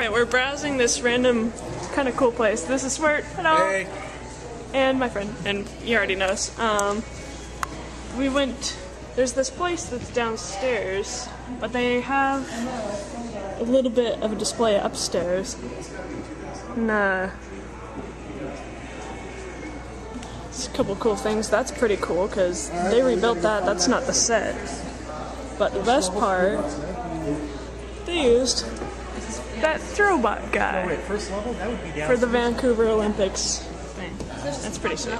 Alright, we're browsing this random kind of cool place. This is Swirt. Hello. Hey. And my friend, and he already knows. Um, we went. There's this place that's downstairs, but they have a little bit of a display upstairs. Nah. It's a couple cool things. That's pretty cool because they rebuilt that. That's not the set. But the best part, they used that throwbot guy Wait, first level? That would be down. for the Vancouver Olympics thing. That's pretty sweet.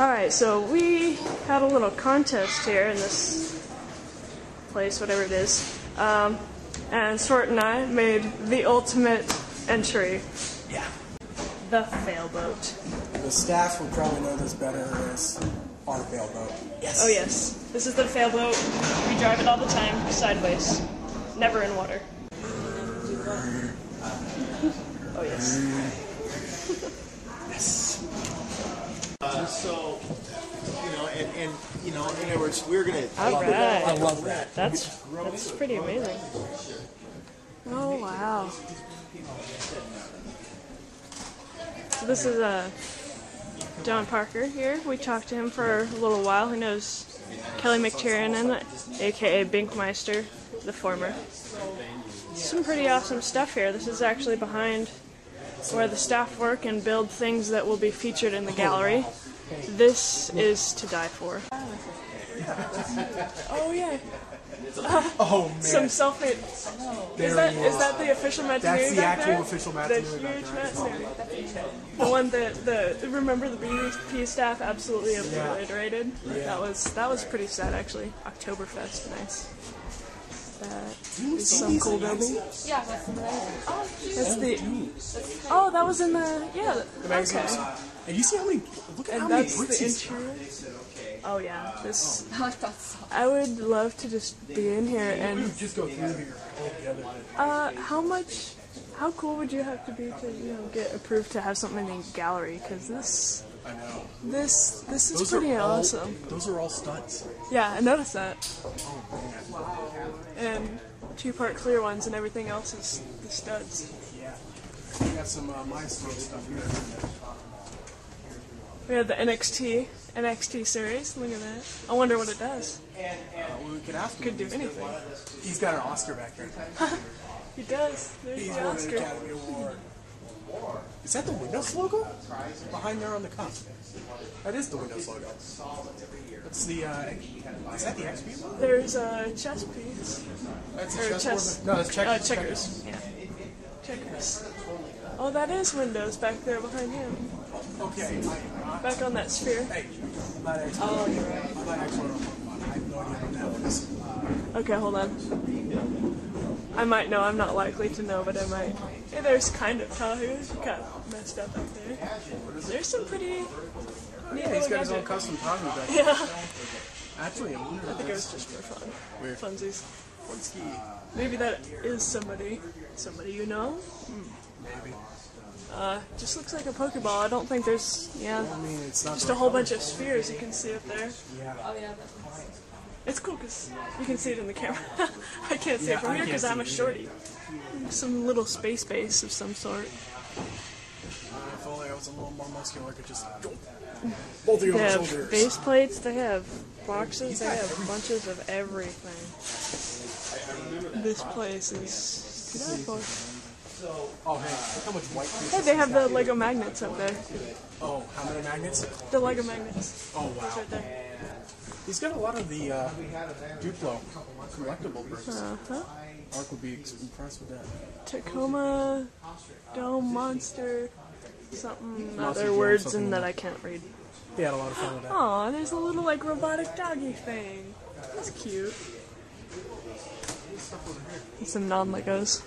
Alright, so we had a little contest here in this place, whatever it is. Um, and Sort and I made the ultimate entry Yeah. the failboat. The staff would probably know this better as our failboat. Yes. Oh, yes. This is the failboat. We drive it all the time, sideways. Never in water. Oh, yes. So, you know, and, and you know, in other words, we're gonna. All I right. love that. That's that's pretty amazing. Oh wow. So this is uh, John Parker here. We talked to him for a little while. He knows Kelly McTiernan, aka Binkmeister, the former. Some pretty awesome stuff here. This is actually behind where the staff work and build things that will be featured in the gallery. This is to die for. Oh yeah. Oh man, Some self-made. Is that is that the official Matanui That's the actual there? official The Matanui huge. Matanui. The one that the remember the BP staff absolutely obliterated. That was that was pretty sad actually. Oktoberfest, nice. That is some cool building. Yeah, that's the Oh, That's the. Oh, that was in the yeah. Okay. And you see how many? Look at how And many that's bricks the he's. interior. Oh yeah, this. I thought so. I would love to just be in here and Just go through here altogether. Uh, how much, how cool would you have to be to, you know, get approved to have something in gallery? Because this, I know. this, this is Those pretty all. awesome. Those are all studs. Yeah, I noticed that. And two-part clear ones, and everything else is the studs. Yeah. We got some uh, milestone stuff here. We had the NXT, NXT series. Look at that. I wonder what it does. Uh, well, we could ask him. Could do anything. He's got an Oscar back there. He does. There's He's the Oscar. Academy Award. Is that the Windows logo? Behind there on the cup. That is the Windows logo. That's the. Uh, is that the XP logo? There's a chess piece. That's a the chess. No, that's check- Uh, checkers. Yeah. Checkers. Oh, that is Windows back there behind him. Okay. Back on that sphere. hey, I'm not actually. Oh, you're right. I'm not actually on Pokemon. I have no idea what that was. Okay, hold on. I might know, I'm not likely to know, but I might. Hey, there's kind of Tahoe. Got messed up up there. There's some pretty neat Yeah, he's little got his own custom Tahoe back there. Yeah, Actually, I wonder I think it was just for fun. Weird. Funsies. Ski. Maybe that is somebody. Somebody you know? Maybe. Uh, just looks like a Pokeball. I don't think there's, yeah, I mean, it's not. just a whole bunch of spheres you can see up there. Yeah. Oh yeah, that's It's cool because you can see it in the camera. I can't see Yeah, it from I here because I'm a see it shorty. Some little space base of some sort. If only I was a little more muscular, I could just. Both of you They on have shoulders. base plates, they have boxes, they have bunches of everything. This place is to die. Oh, hey, look how much white. Hey, they have the Lego magnets up there. Oh, how many magnets? The Lego magnets. Oh, That's wow. right there. He's got a lot of the uh, Duplo collectible bricks. Uh-huh. Mark would be impressed with that. Tacoma Dome Monster. Something Monster other words something in that I can't read. He had a lot of fun with that. Aw, there's a little like robotic doggy thing. That's cute. And some non-Legos.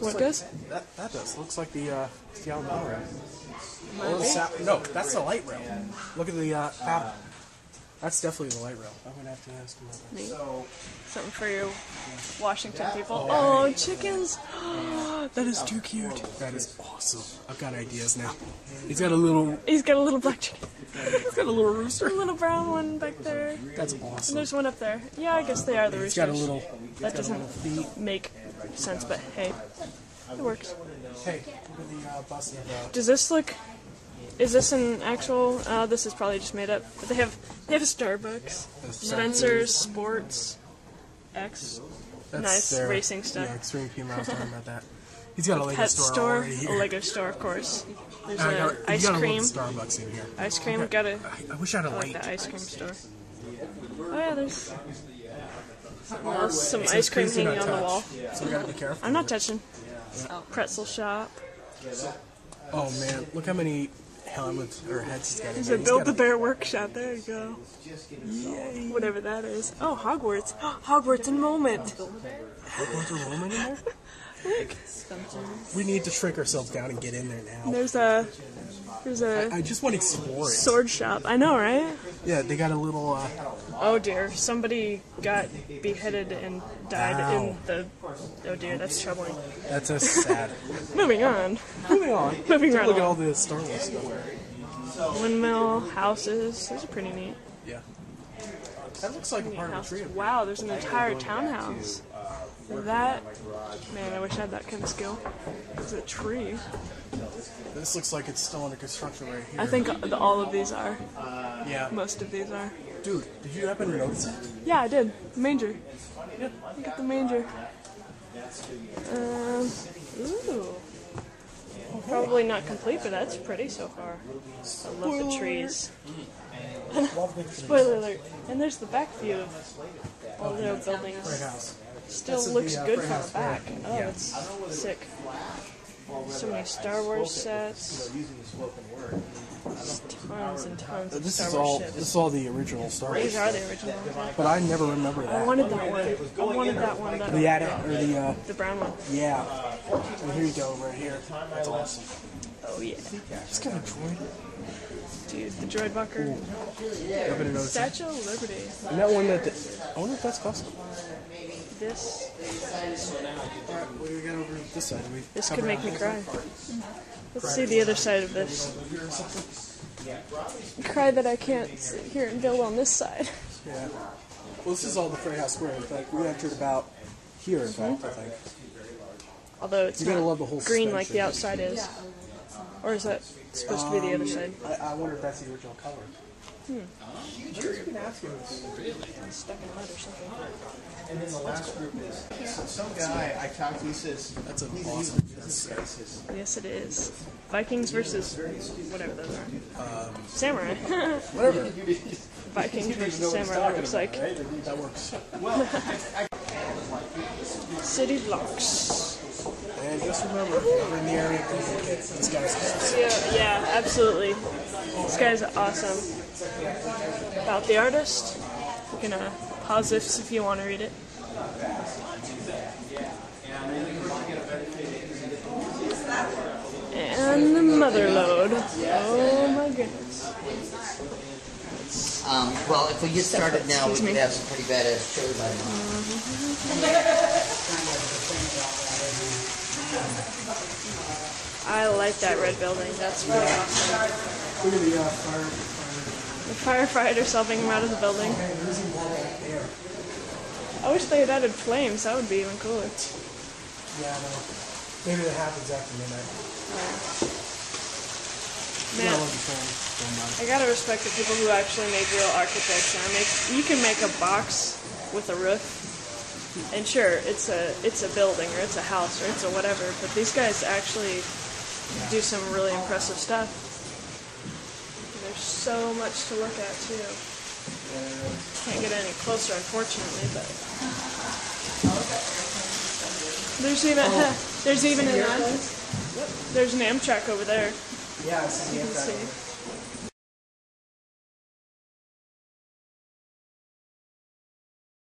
What does? That, that does. Looks like the uh, Seattle Bell Rail. Or sa- no, that's the light rail. Look at the uh, paddle. That's definitely the light rail. I'm gonna have to ask him about that. Neat. Something for you Washington people. Oh, chickens! that is too cute. That is awesome. I've got ideas now. He's got a little. He's got a little black chicken. He's got a little rooster. A little brown one back there. And That's awesome. there's one up there. Yeah, I guess they are the It's roosters. got a little. that It's got a doesn't little feet. make sense, but hey, it works. Hey, look at the uh, bus Does this look? Is this an actual? Uh, this is probably just made up. But they have they have a Starbucks, Spencer's Sports, X, that's Nice their- racing stuff. Yeah, Extreme Puma. I was talking about that. He's got a Lego pet store, store, a. Lego store, of course. There's a got, ice cream, Starbucks in here. ice cream. Got a I, I wish I had a I like light. the ice cream store. Oh yeah, there's some It says ice cream hanging on the wall. So we gotta be careful. I'm not touching. Pretzel shop. Oh man, look how many helmets or heads he's got. in There's a Build the Bear workshop. There you go. Whatever that is. Oh, Hogwarts. Hogwarts enrollment. What's a woman in there? We need to shrink ourselves down and get in there now. There's a there's a I just want to explore it. sword shop. I know, right? Yeah, they got a little. Uh, Oh dear, somebody got beheaded and died Ow. in the. Oh dear, that's troubling. that's a sad. Moving on. Moving on. Moving right Look at all the Star Wars stuff. Windmill houses. Those are pretty neat. Yeah. That looks like a part of a tree. Wow, there's an entire townhouse. That man, I wish I had that kind of skill. It's a tree. This looks like it's still under construction right here. I think all of these are. Yeah. Most of these are. Dude, did you happen to notice it? Yeah, I did. Manger. Look at the manger. Um, ooh. Probably not complete, but that's pretty so far. I love the trees. Spoiler alert. And there's the back view of all the buildings. Still looks uh, good from the back. Oh, it's sick. So many Star Wars sets. Tons and tons of This Star is Wars all. ships. This is all the original Star Wars. These are the original. But I never remember that. I wanted that one. I wanted that one. That The attic or the uh, the brown one. yeah. And here you go, right here. That's awesome. Oh yeah, Just got a droid. dude, the droid bunker. Happen to notice that? Statue of Liberty. And that one that. I wonder if that's custom. This Alright, what do we got over this side? We this could make me cry. Let's see the other side of this. Cry that I can't sit here and build on this side. Yeah. Well, this is all the Frey House Square. In fact, we entered about here, in fact, I think. Although it's You gotta not love the whole green like the outside is. Or is that supposed to be the other side? I, I wonder if that's the original color. Hmm. Where's been asking us? Stuck in mud or something. And then the last group is so- some guy I talked to. He says That's an awesome a business guy. He says Yes, it is. Vikings versus whatever those are. Samurai. Whatever. Vikings versus samurai looks like. That works. City blocks. And just remember, if you're in the area, don't this guy's awesome. Yeah, yeah, absolutely. This guy's awesome. About the artist, you can uh, pause this if you want to read it. And the mother load. Oh my goodness. Um, well, if we get started now, we Excuse me. could have some pretty badass shows by tomorrow. I like that red building. That's pretty awesome. Look at the uh, fire. The firefighters helping him out of the building. I wish they had added flames. That would be even cooler. Yeah, I know. Maybe that happens after midnight. Man, I love the film so much. I gotta respect the people who actually make real architecture. Make you can make a box with a roof, and sure, it's a it's a building or it's a house or it's a whatever. But these guys actually do some really impressive stuff. There's so much to look at too. Can't get any closer, unfortunately, but there's even there's even an there's an Amtrak over there. Yeah, I see You can see.